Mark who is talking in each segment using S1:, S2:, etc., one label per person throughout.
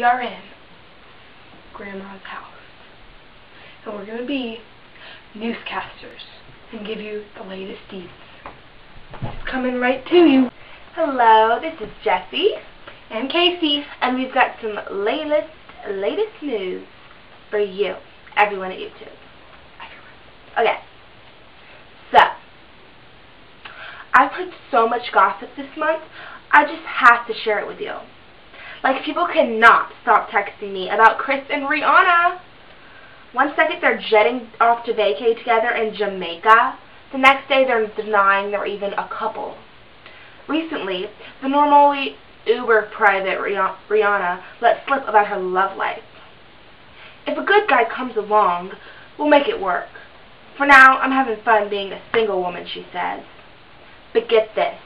S1: We are in Grandma's house. And we're going to be newscasters and give you the latest deeds. It's coming right to you.
S2: Hello, this is Jessie.
S1: And Casey.
S2: And we've got some latest, latest news for you, everyone at YouTube. Okay. So, I've heard so much gossip this month, I just have to share it with you. Like, people cannot stop texting me about Chris and Rihanna. One second they're jetting off to vacay together in Jamaica. The next day they're denying they're even a couple. Recently, the normally uber private Rihanna let slip about her love life. If a good guy comes along, we'll make it work. For now, I'm having fun being a single woman, she says. But get this.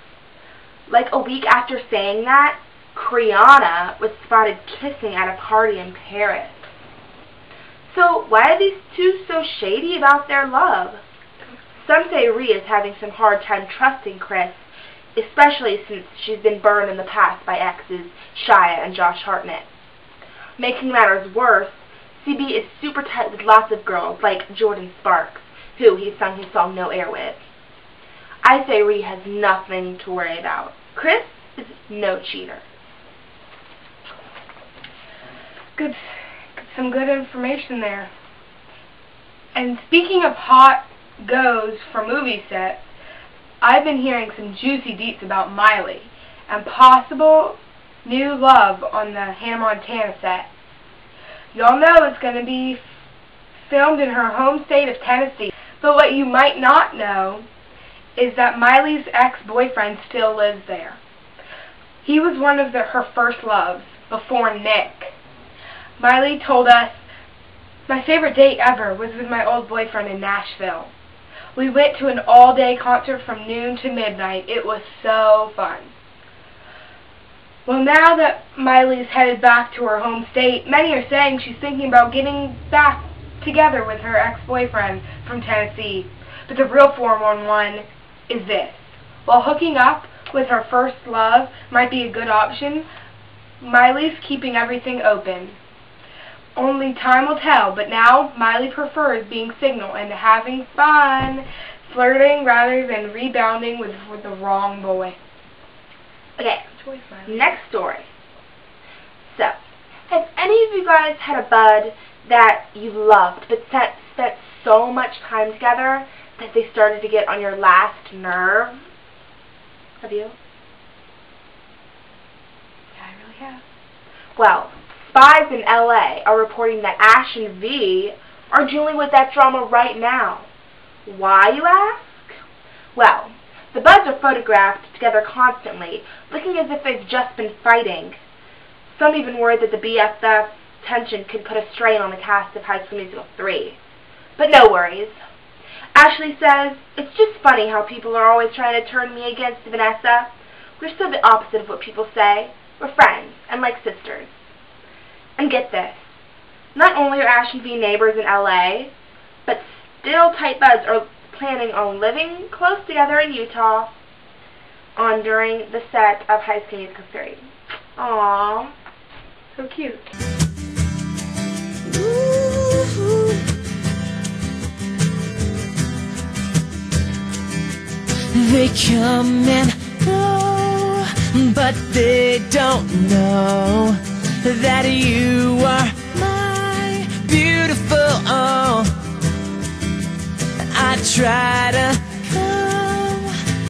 S2: Like a week after saying that, Chrianna was spotted kissing at a party in Paris. So why are these two so shady about their love? Some say Rhea is having some hard time trusting Chris, especially since she's been burned in the past by exes Shia and Josh Hartnett. Making matters worse, CB is super tight with lots of girls like Jordin Sparks, who he sung his song No Air with. I say Rhea has nothing to worry about. Chris is no cheater.
S1: Good, some good information there. And speaking of hot goes for movie sets, I've been hearing some juicy deets about Miley and possible new love on the Hannah Montana set. Y'all know it's going to be filmed in her home state of Tennessee. But what you might not know is that Miley's ex-boyfriend still lives there. He was one of the, her first loves before Nick. Miley told us, My favorite date ever was with my old boyfriend in Nashville. We went to an all-day concert from noon to midnight. It was so fun. Well, now that Miley's headed back to her home state, many are saying she's thinking about getting back together with her ex-boyfriend from Tennessee. But the real 411 is this. While hooking up with her first love might be a good option, Miley's keeping everything open. Only time will tell, but now Miley prefers being single and having fun, flirting rather than rebounding with, with the wrong boy.
S2: Okay, next story. So, have any of you guys had a bud that you loved but spent, spent so much time together that they started to get on your last nerve? Have you?
S1: Yeah, I really have.
S2: Well, spies in LA are reporting that Ash and V are dealing with that drama right now. Why, you ask? Well, the buds are photographed together constantly, looking as if they've just been fighting. Some even worried that the BFF tension could put a strain on the cast of High School Musical 3. But no worries. Ashley says, It's just funny how people are always trying to turn me against Vanessa. We're so the opposite of what people say. We're friends, and like sisters. And get this. Not only are Ash and V neighbors in LA, but still tight buds are planning on living close together in Utah on during the set of High School Musical 3. Aww. So cute.
S3: They come and go, but they don't know that you are my beautiful. Oh, I try